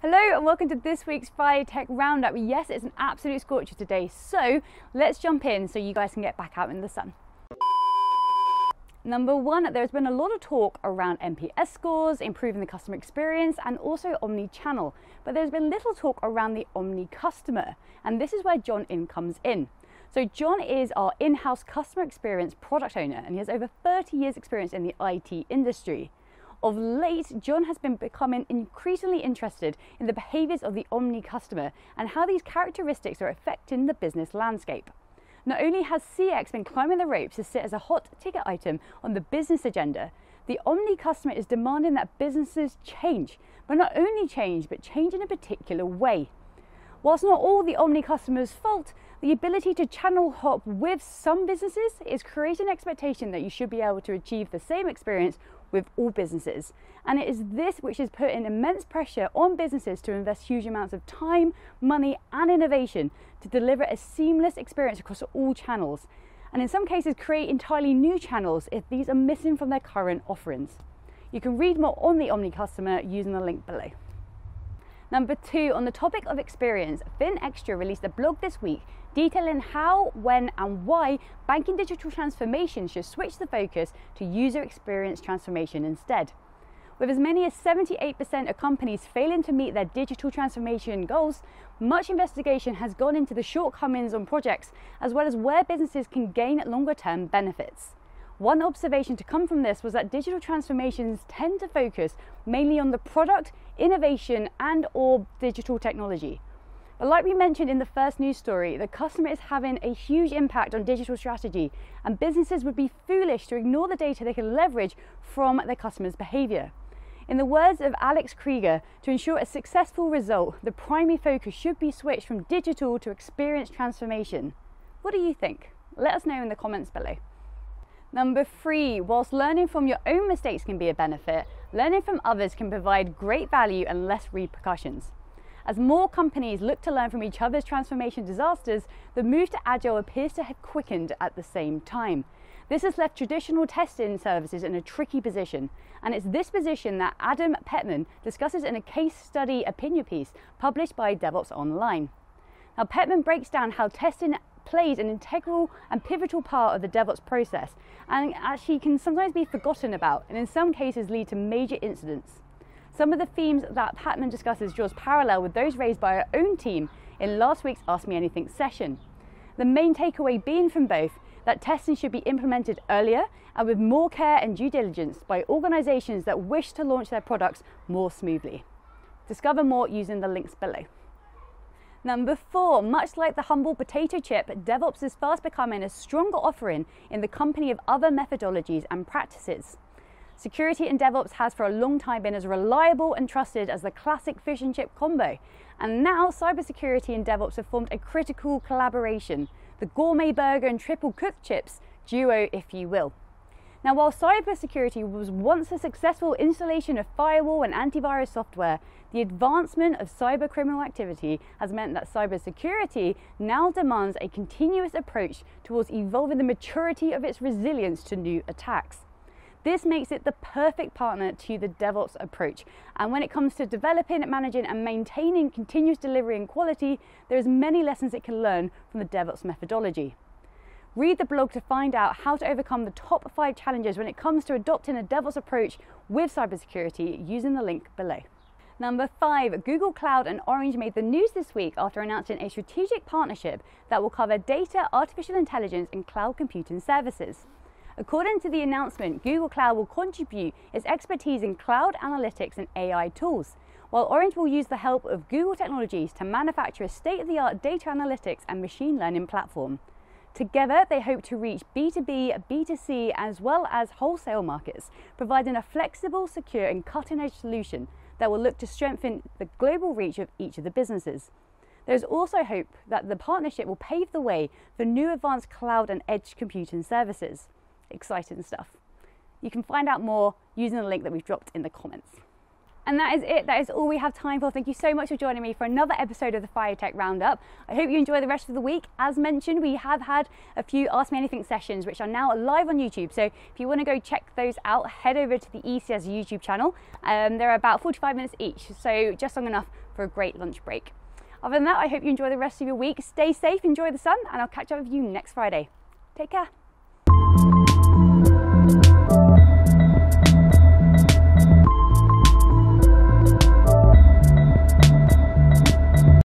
Hello and welcome to this week's Friday Tech Roundup. Yes, it's an absolute scorcher today, so let's jump in so you guys can get back out in the sun. Number one, there's been a lot of talk around NPS scores, improving the customer experience, and also omni channel. But there's been little talk around the omni customer, and this is where John In comes in. So, John is our in house customer experience product owner, and he has over 30 years' experience in the IT industry. Of late, John has been becoming increasingly interested in the behaviours of the omni customer and how these characteristics are affecting the business landscape. Not only has CX been climbing the ropes to sit as a hot ticket item on the business agenda, the Omni customer is demanding that businesses change, but not only change, but change in a particular way. Whilst not all the Omni customers' fault, the ability to channel hop with some businesses is creating an expectation that you should be able to achieve the same experience with all businesses. And it is this which is putting immense pressure on businesses to invest huge amounts of time, money, and innovation to deliver a seamless experience across all channels. And in some cases, create entirely new channels if these are missing from their current offerings. You can read more on the Omni customer using the link below. Number two, on the topic of experience, FinExtra released a blog this week detailing how, when, and why banking digital transformation should switch the focus to user experience transformation instead. With as many as 78% of companies failing to meet their digital transformation goals, much investigation has gone into the shortcomings on projects as well as where businesses can gain longer term benefits. One observation to come from this was that digital transformations tend to focus mainly on the product, innovation, and or digital technology. But like we mentioned in the first news story, the customer is having a huge impact on digital strategy, and businesses would be foolish to ignore the data they can leverage from their customers' behavior. In the words of Alex Krieger, to ensure a successful result, the primary focus should be switched from digital to experience transformation. What do you think? Let us know in the comments below. Number three, whilst learning from your own mistakes can be a benefit, learning from others can provide great value and less repercussions. As more companies look to learn from each other's transformation disasters, the move to Agile appears to have quickened at the same time. This has left traditional testing services in a tricky position, and it's this position that Adam Petman discusses in a case study opinion piece published by DevOps Online. Now, Petman breaks down how testing plays an integral and pivotal part of the DevOps process and actually can sometimes be forgotten about and in some cases lead to major incidents. Some of the themes that Patman discusses draws parallel with those raised by our own team in last week's Ask Me Anything session. The main takeaway being from both that testing should be implemented earlier and with more care and due diligence by organisations that wish to launch their products more smoothly. Discover more using the links below. Number four, much like the humble potato chip, DevOps is fast becoming a stronger offering in the company of other methodologies and practices. Security in DevOps has for a long time been as reliable and trusted as the classic fish and chip combo. And now cybersecurity and DevOps have formed a critical collaboration, the gourmet burger and triple cooked chips duo, if you will. Now, while cybersecurity was once a successful installation of firewall and antivirus software, the advancement of cyber criminal activity has meant that cybersecurity now demands a continuous approach towards evolving the maturity of its resilience to new attacks. This makes it the perfect partner to the DevOps approach. And when it comes to developing, managing, and maintaining continuous delivery and quality, there's many lessons it can learn from the DevOps methodology. Read the blog to find out how to overcome the top five challenges when it comes to adopting a DevOps approach with cybersecurity using the link below. Number five, Google Cloud and Orange made the news this week after announcing a strategic partnership that will cover data, artificial intelligence, and cloud computing services. According to the announcement, Google Cloud will contribute its expertise in cloud analytics and AI tools, while Orange will use the help of Google technologies to manufacture a state of the art data analytics and machine learning platform. Together, they hope to reach B2B, B2C, as well as wholesale markets, providing a flexible, secure, and cutting edge solution that will look to strengthen the global reach of each of the businesses. There's also hope that the partnership will pave the way for new advanced cloud and edge computing services. Exciting stuff. You can find out more using the link that we've dropped in the comments. And that is it. That is all we have time for. Thank you so much for joining me for another episode of the Friday Tech Roundup. I hope you enjoy the rest of the week. As mentioned, we have had a few Ask Me Anything sessions, which are now live on YouTube. So if you want to go check those out, head over to the ECS YouTube channel. Um, they're about 45 minutes each, so just long enough for a great lunch break. Other than that, I hope you enjoy the rest of your week. Stay safe, enjoy the sun, and I'll catch up with you next Friday. Take care.